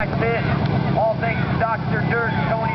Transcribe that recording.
Fit, all things Dr. Dirt, Tony